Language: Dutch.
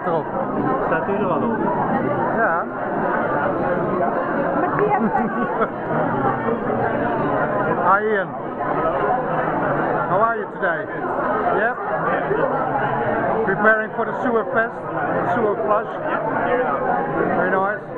Staat erop. Staat u er al op? Ja. Met wie? Hi Ian. How are you today? Yep. Preparing for the sewer fest, sewer flush. Very nice.